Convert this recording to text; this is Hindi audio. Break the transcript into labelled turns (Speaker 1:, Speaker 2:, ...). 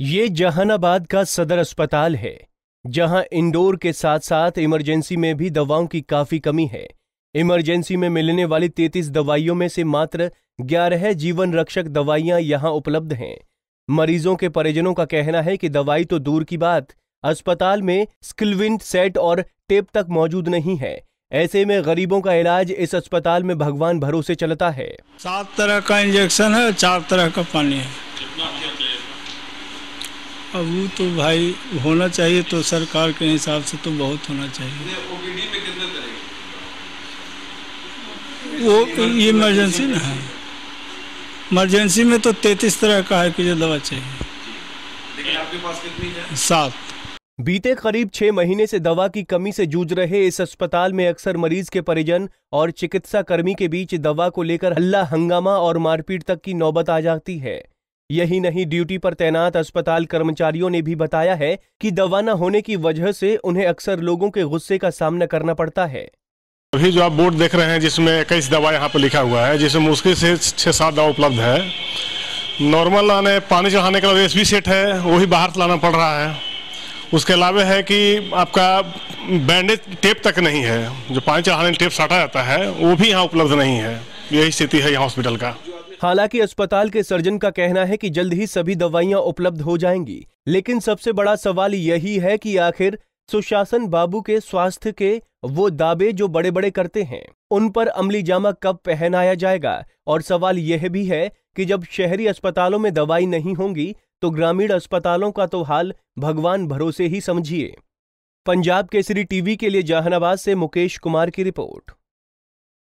Speaker 1: ये जहानाबाद का सदर अस्पताल है, जहाँ इंडोर के साथ साथ इमरजेंसी में भी दवाओं की काफ़ी कमी है। इमरजेंसी में मिलने वाली 33 दवाइयों में से मात्र 11 जीवन रक्षक दवाइयाँ यहाँ उपलब्ध हैं। मरीजों के परिजनों का कहना है कि दवाई तो दूर की बात, अस्पताल में स्किलविंट सेट और टेप तक मौजूद नहीं है। ऐसे में गरीबों का इलाज इस अस्पताल में भगवान भरोसे चलता है।
Speaker 2: सात तरह का इंजेक्शन है चार तरह का पानी है। अब वो तो भाई होना चाहिए तो सरकार के हिसाब से तो बहुत होना चाहिए। वो ये इमरजेंसी ना है। इमरजेंसी में तो तैतीस तरह का है कि जो दवा चाहिए।
Speaker 3: आपके पास
Speaker 1: सात। बीते करीब छह महीने से दवा की कमी से जूझ रहे इस अस्पताल में अक्सर मरीज़ के परिजन और चिकित्सा कर्मी के बीच दवा को लेकर हल्ला हंगामा और मारपीट तक की नौबत आ जाती है। यही नहीं, ड्यूटी पर तैनात अस्पताल कर्मचारियों ने भी बताया है कि दवा न होने की वजह से उन्हें अक्सर लोगों के गुस्से का सामना करना पड़ता है।
Speaker 4: अभी जो आप बोर्ड देख रहे हैं, जिसमें इक्कीस दवा यहाँ पर लिखा हुआ है, जिसमें मुश्किल से छः सात दवा उपलब्ध है। नॉर्मल लाने, पानी चढ़ाने का एसबी सेट है वो भी बाहर से लाना पड़ रहा है। उसके अलावा है कि आपका बैंडेज टेप तक नहीं है, जो पानी चढ़ाने टेप साटा जाता है, वो भी यहाँ उपलब्ध नहीं है। यही स्थिति है यहाँ हॉस्पिटल का।
Speaker 1: हालाँकि अस्पताल के सर्जन का कहना है कि जल्द ही सभी दवाइयाँ उपलब्ध हो जाएँगी, लेकिन सबसे बड़ा सवाल यही है कि आखिर सुशासन बाबू के स्वास्थ्य के वो दावे जो बड़े बड़े करते हैं, उन पर अमली जामा कब पहनाया जाएगा? और सवाल यह भी है कि जब शहरी अस्पतालों में दवाई नहीं होंगी तो ग्रामीण अस्पतालों का तो हाल भगवान भरोसे ही समझिए। पंजाब केसरी टीवी के लिए जहानाबाद से मुकेश कुमार की रिपोर्ट।